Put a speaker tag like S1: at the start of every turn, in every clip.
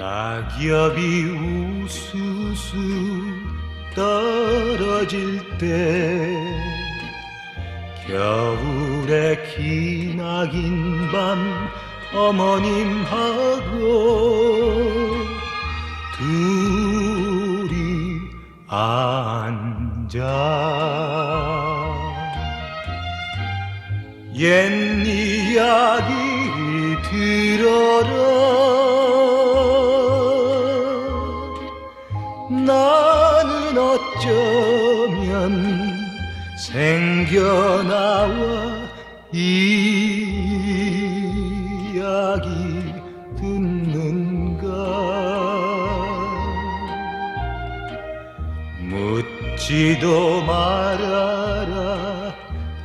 S1: 낙엽이 우수수 떨어질 때 겨울의 기나긴 밤 어머님하고 둘이 앉아 옛 이야기 들어라 어쩌면 생겨나와 이야기 듣는가? 묻지도 말아라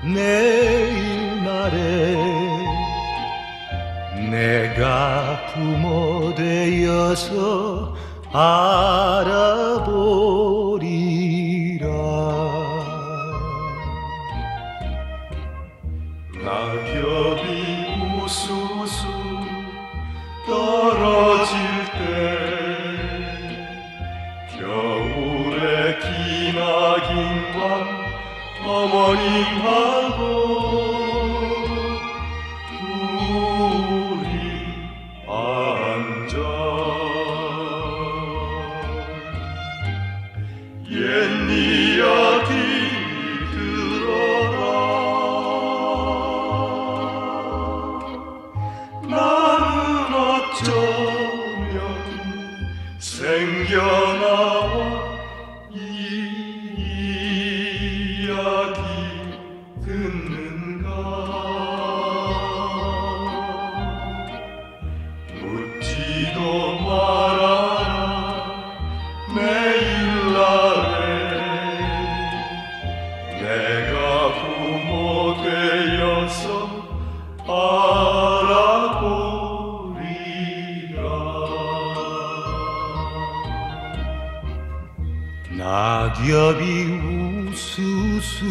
S1: 내일 날에 내가 부모 되어서 알아보
S2: 옛
S1: 낙엽이 우수수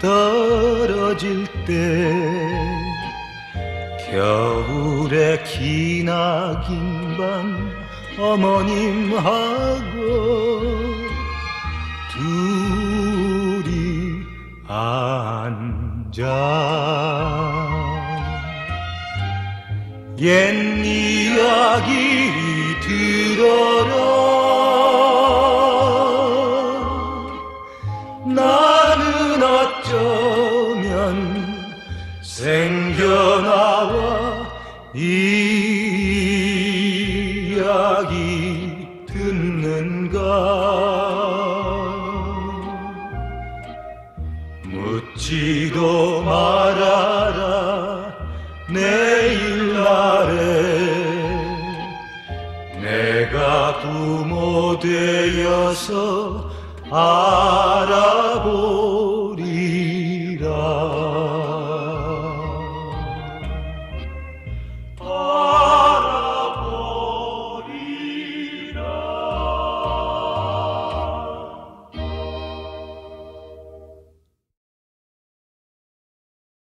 S1: 떨어질 때 겨울의 기나긴 밤 어머님하고 옛 이야기 들어라. 나는 어쩌면 생겨나와 이야기 듣는가? 묻지도 말아라 되어서 알아보